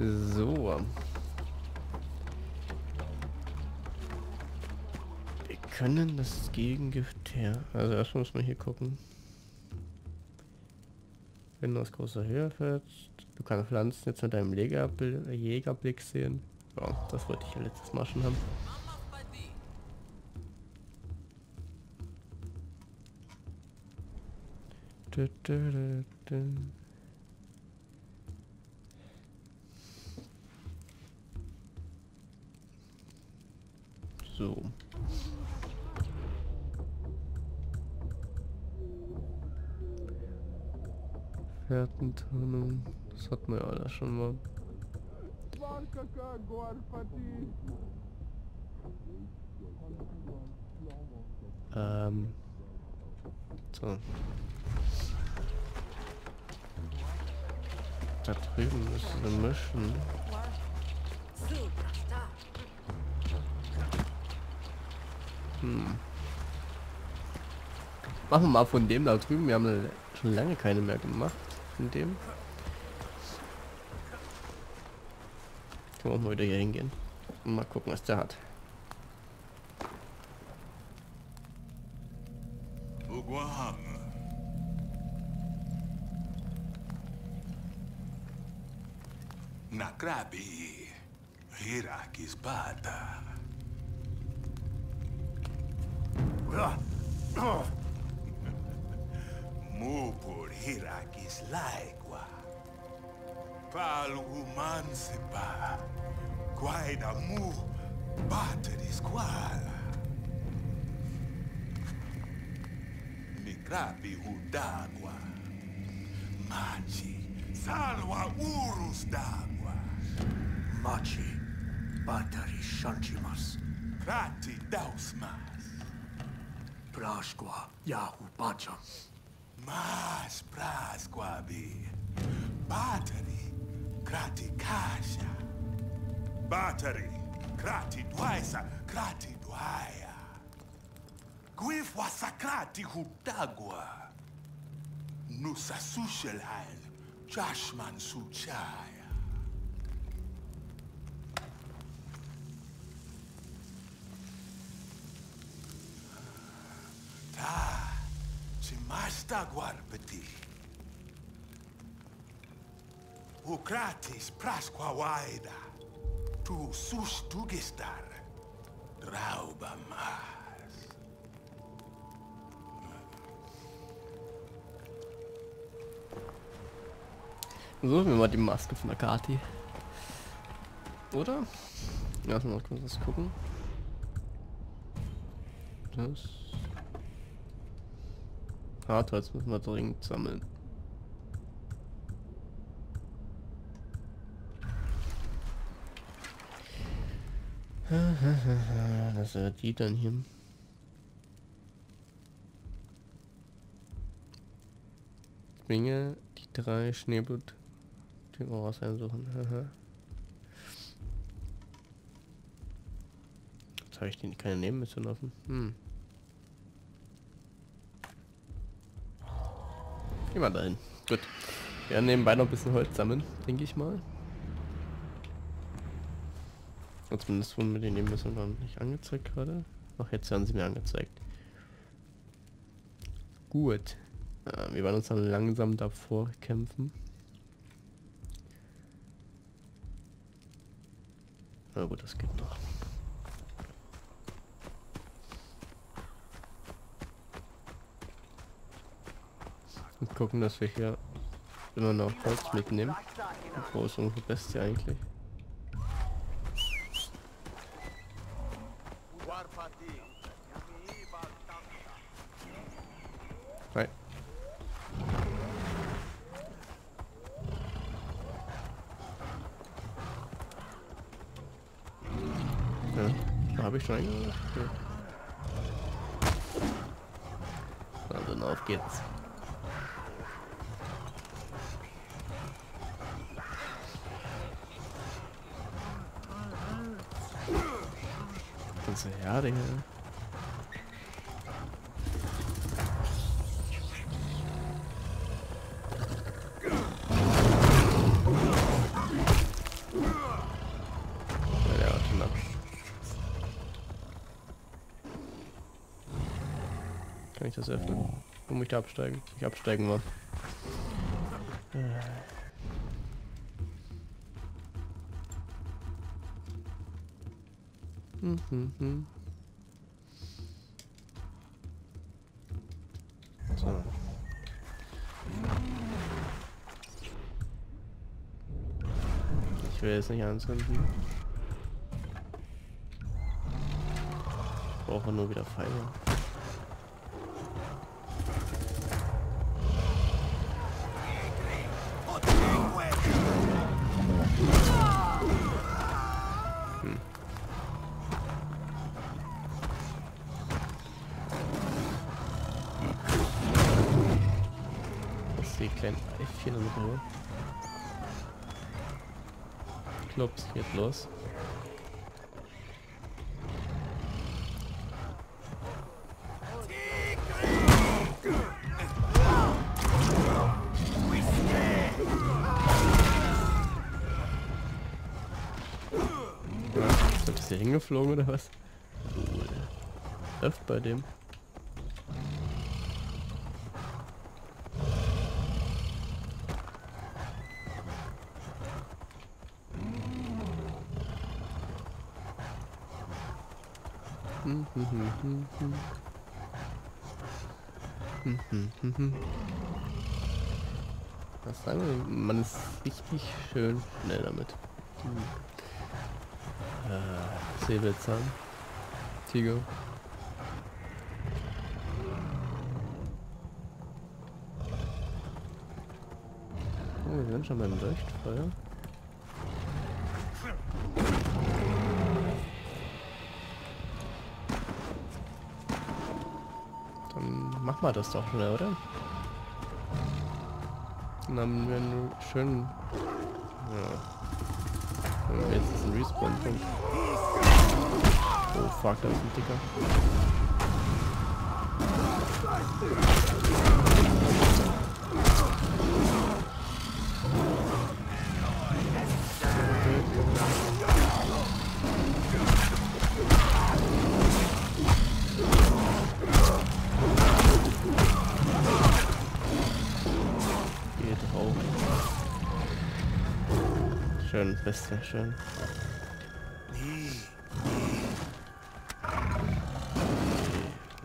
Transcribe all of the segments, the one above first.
So. Wir können das Gegengift her. Also erstmal muss man hier gucken. Wenn du aus großer Höhe fährst, du kannst Pflanzen jetzt mit deinem Jägerbl Jägerblick sehen. Ja, das wollte ich ja letztes Mal schon haben. Du, du, du, so. Fährtentarnung. Das hatten wir ja alles schon mal. Ähm. So. Da drüben müssen wir mischen. Hm. Machen wir mal von dem da drüben. Wir haben schon lange keine mehr gemacht. Von dem. Können wir auch mal wieder hier hingehen. Und mal gucken, was der hat. Nakrabi, Hirakis Bata. Mupur Hirakis Laigua. Palu Mansipa. Guaida Mu Bateris Quala. Mikrabi Udagua. Machi. Salwa Urus d'Agua. Machi, Batari Shanchimas, Krati Dausmas. Prashqua, Yahu Bacham, Mas Prasquabi. Battery. Krati Kasha. Battery. Krati Dwaisa. Krati Dwaya. Gwif wasakrati Hutagwa. Nusa Sushelheim. Jashman Suchaya. Chimasta Guarpeti. Ukratis Prasqua Waida. Tu sus tugistar. Rauba mas. Suchen wir mal die Maske von der Kati. Oder? Lass mal kurz was gucken. Das. Hardholz müssen wir dringend sammeln. Was ist die dann hier? Bringe die drei Schneeblut den Oras einsuchen. Jetzt habe ich den keine Nebenmission offen. Hm. Geh mal dahin. Gut. Wir werden nebenbei noch ein bisschen Holz sammeln, denke ich mal. Und zumindest wurden mir die Nebenmissionen noch nicht angezeigt gerade. Ach, jetzt werden sie mir angezeigt. Gut. Äh, wir werden uns dann langsam davor kämpfen. Na gut, das geht noch. Und gucken, dass wir hier immer noch Holz mitnehmen. Wo ist unsere Bestie eigentlich? Nein. Ja, habe ich schon. Na, dann auf geht's. Scheiße, ja, Digga. Kann ich das öffnen? Wo muss ich da absteigen? Ich absteigen, Mann. Äh. Mhm. So. Ich will jetzt nicht anzünden. Ich brauche nur wieder Pfeile. Geht los. Ist das hier hingeflogen oder was? Läuft bei dem. Hm, hm, hm, hm, hm. Hm, hm, hm, hm. Was sagen wir? Man ist richtig schön schnell damit. Hm. Äh, Säbelzahn. Tiger. Oh, wir sind schon beim Leuchtfeuer. Machen wir das doch schnell, oder? Dann haben wir einen schönen... Ja. Haben wir jetzt einen Respawn-Punkt. Oh fuck, da ist ein Dicker. Schön, Bestie, schön. Die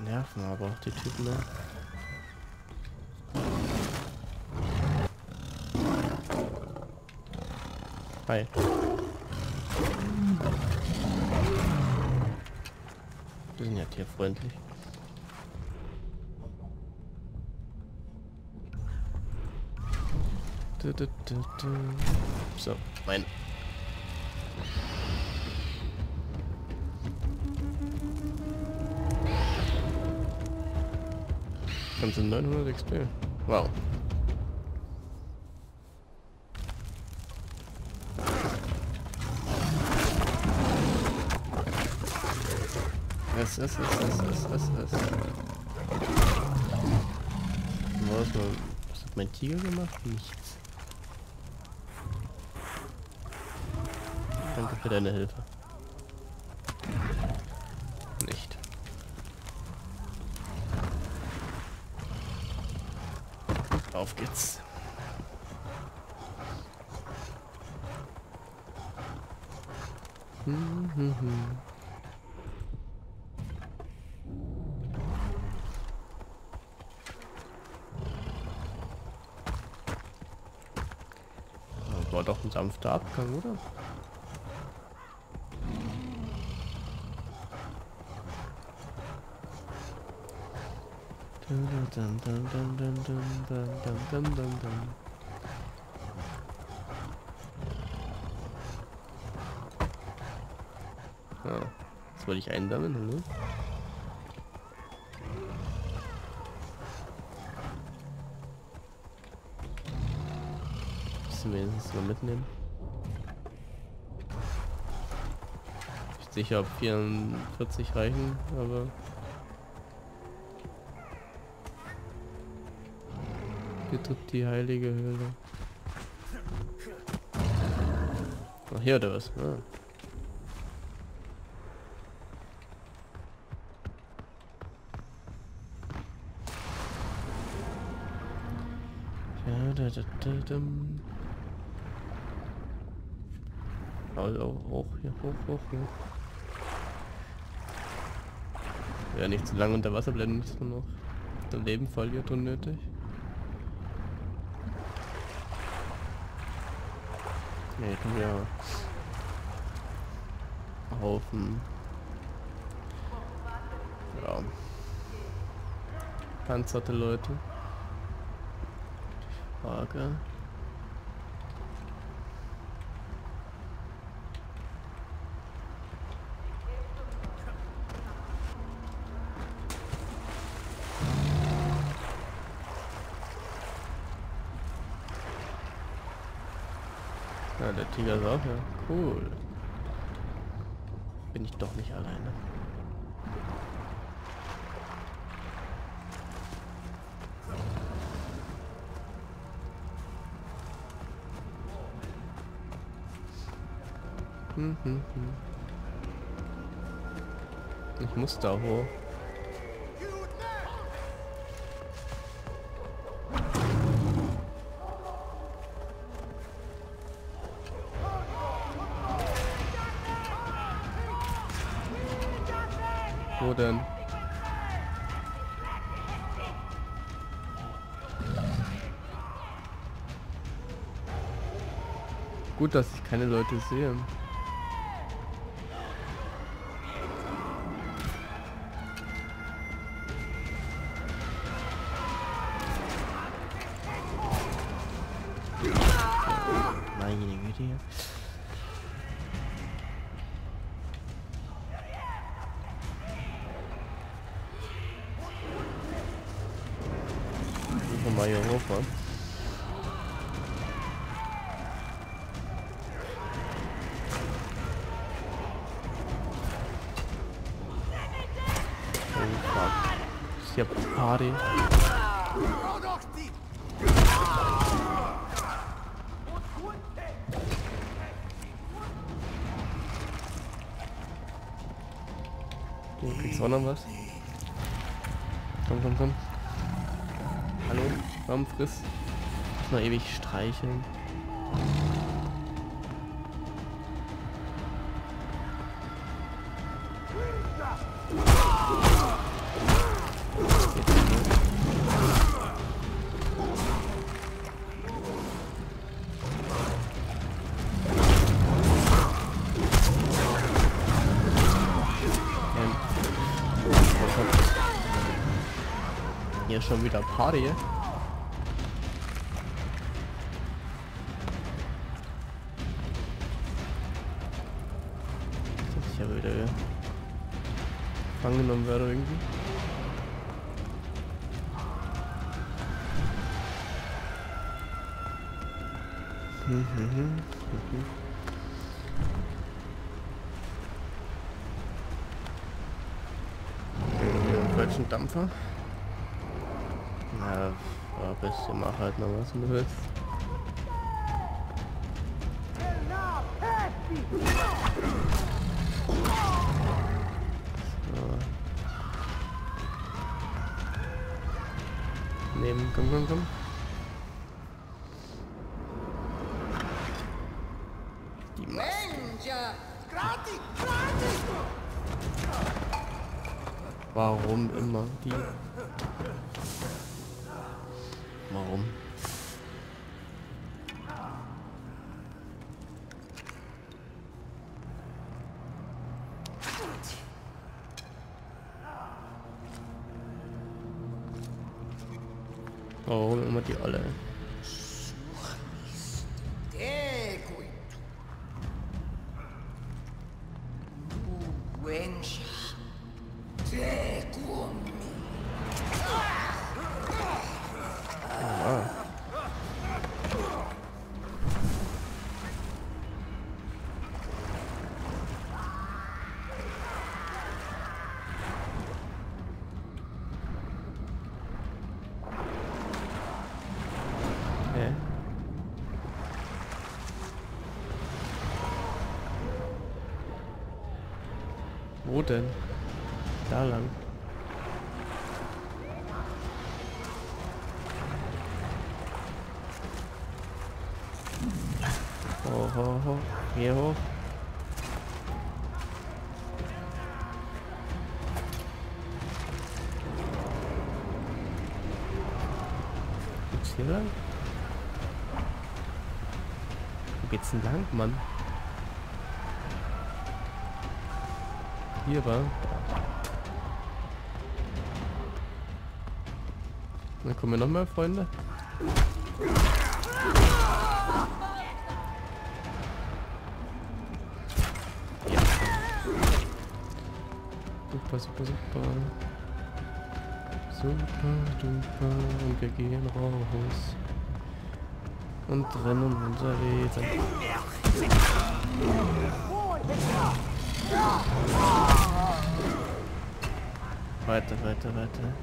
nerven aber auch die Typen, ne? Hi. Wir sind ja tierfreundlich. Du, du, du. So, mein. Ganze 900 XP. Wow. Es, es, es, es, es, es, es. Was, was hat mein Tiger gemacht? Nichts. Danke für deine Hilfe. Nicht. Auf geht's. Hm, hm, hm. War doch ein sanfter Abgang, oder? Ja, jetzt wollte ich einsammeln, hallo? Bisschen wenigstens mal mitnehmen. Nicht sicher, ob 44 reichen, aber betritt die heilige Höhle. Ach, hier oder was? Ah. Also hoch, hier, hoch, hoch, hoch. Ja, nicht zu lange unter Wasser blenden müssen wir noch. Der Leben voll drin nötig. Ne, können wir Haufen. Ja. Panzerte Leute. Frage. Der Tiger ist auch ja cool. Bin ich doch nicht alleine. Hm, hm, hm. Ich muss da hoch. Wo denn? Gut, dass ich keine Leute sehe. Ist hier Party? Du kriegst auch noch was? Komm, komm, komm. Hallo? Komm, friss. Mal ewig streicheln. Schon wieder Party. Dass ich ja wieder gefangen genommen werde irgendwie. Mhm, mhm, mhm. Den falschen Dampfer. Bisschen mach halt noch was, du willst. So. Nehmen, komm, komm, komm. Die. Warum immer die? wench denn? Da lang. Hoch, hoch, hoch. Hier hoch. Geht's hier lang? Wo geht's denn lang, Mann? Hier war. Dann kommen wir noch mal, Freunde. Ja. Super, super, super. Super, duper. Und wir gehen raus. Und trennen unser Wesen. Weiter, weiter, weiter.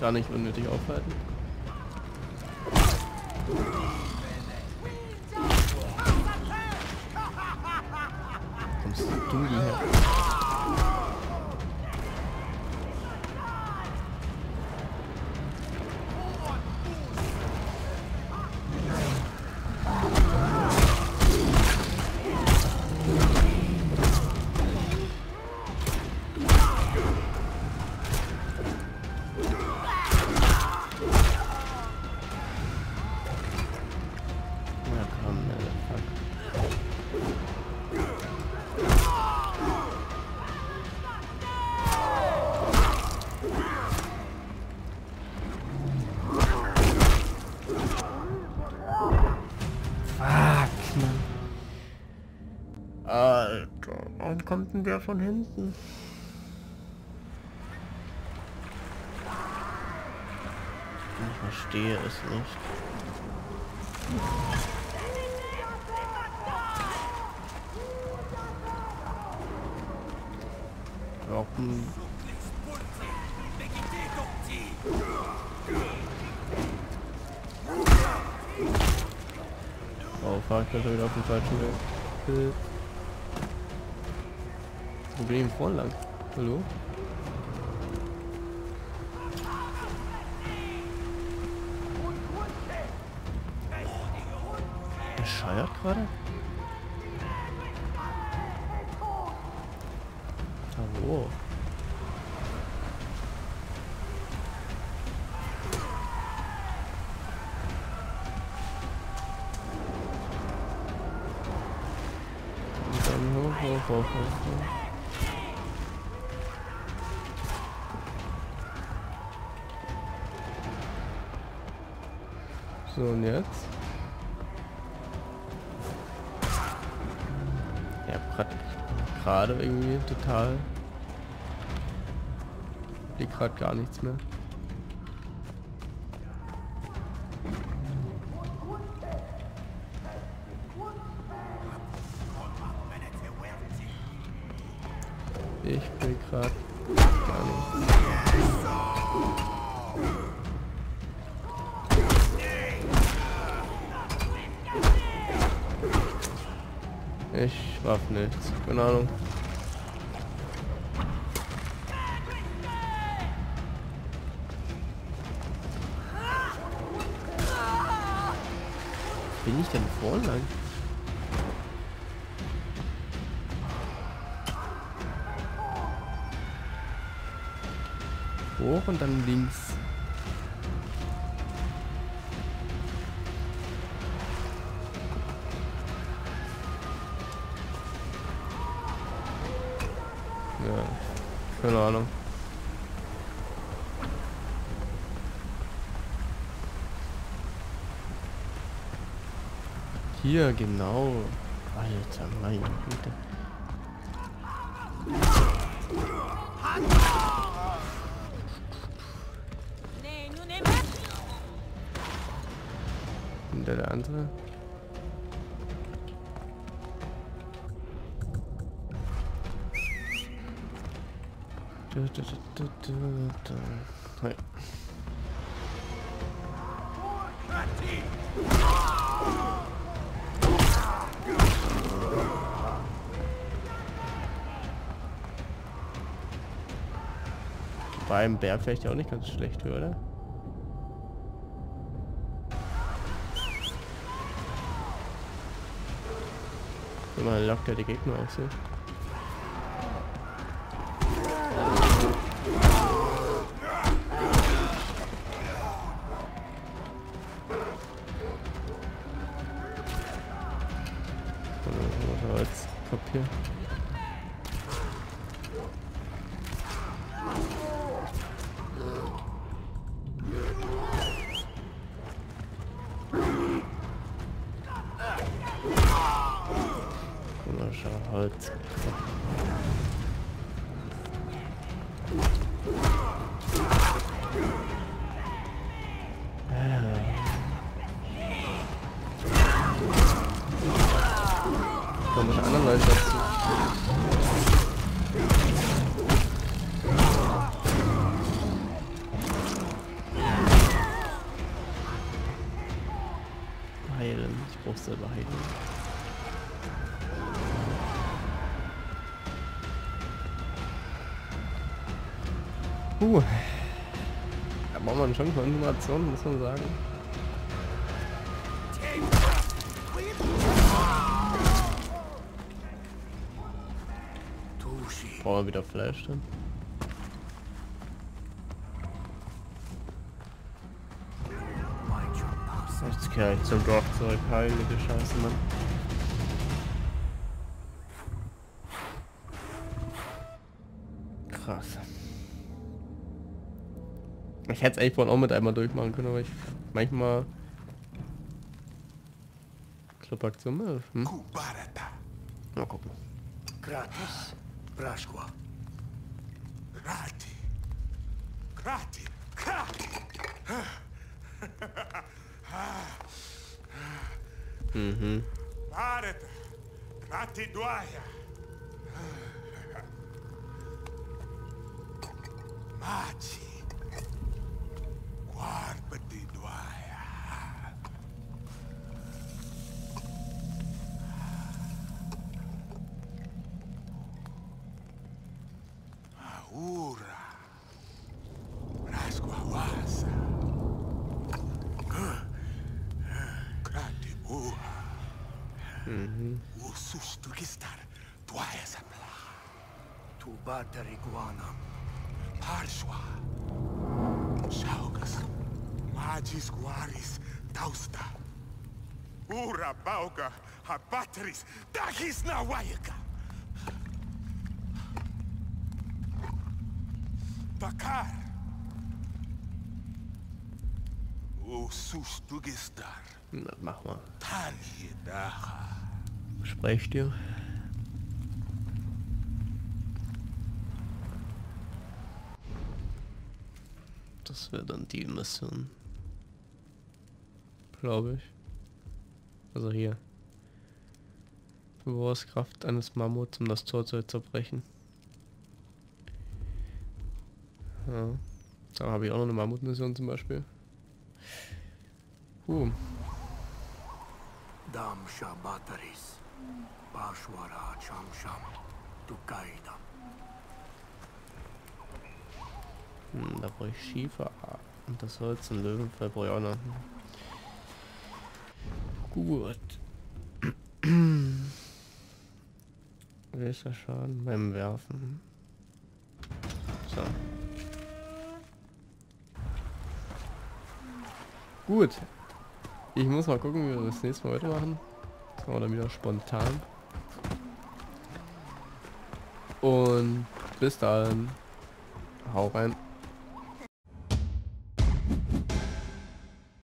Gar nicht unnötig aufhalten. Kommt denn der von hinten? Ich verstehe es nicht. Warum? Oh, fuck, ich bin schon wieder auf dem falschen Weg. Wo bin ich denn vorne lang? Hallo? Bescheuert gerade? Hallo. Und dann hoch, hoch, gerade irgendwie total. Liegt gerade gar nichts mehr. Ich will gerade gar nichts. Ich raff nichts. Keine Ahnung. Lang? Hoch und dann links. Ja, keine Ahnung. Hier, genau. Alter, meine Güte. Und der, der andere. Du, du, du, du, Bei einem Bär vielleicht auch nicht ganz schlecht, oder? Immer lockt er die Gegner aussehen. halt Uh. Da braucht man schon Konzentration, muss man sagen. Brauchen wir wieder Fleisch dann. Jetzt kehre ich zum Dorf zurück. Heilige Scheiße, Mann. Hätte es eigentlich vorhin auch mit einmal durchmachen können, aber ich manchmal Clubaktion mehr. Hm? Mal gucken. Gratis. Praskwa. Krati. Krati. Krati. Mhm. Barata. Krati Dwaya. Machi. Mother Parshwa, Shaugas, Magis Guaris, Tausta, Ura Bauga, Abatris, Dagis Nawayaka. Bakar. O Sustugistar. Das machen wir. Sprecht ihr? Das wäre dann die Mission. Glaube ich. Also hier. Bewahrst Kraft eines Mammuts, um das Tor zu zerbrechen. Ja. Da habe ich auch noch eine Mammutmission zum Beispiel. Uh, Damsha Bataris. Bashwara Chamsham. Tukaida. Hm, da brauche ich Schiefer. Und das Holz und Löwenfell brauche ich auch noch. Gut. Welcher Schaden beim Werfen? So. Gut. Ich muss mal gucken, wie wir das nächste Mal weitermachen. Das machen wir dann wieder spontan. Und bis dann. Hau rein.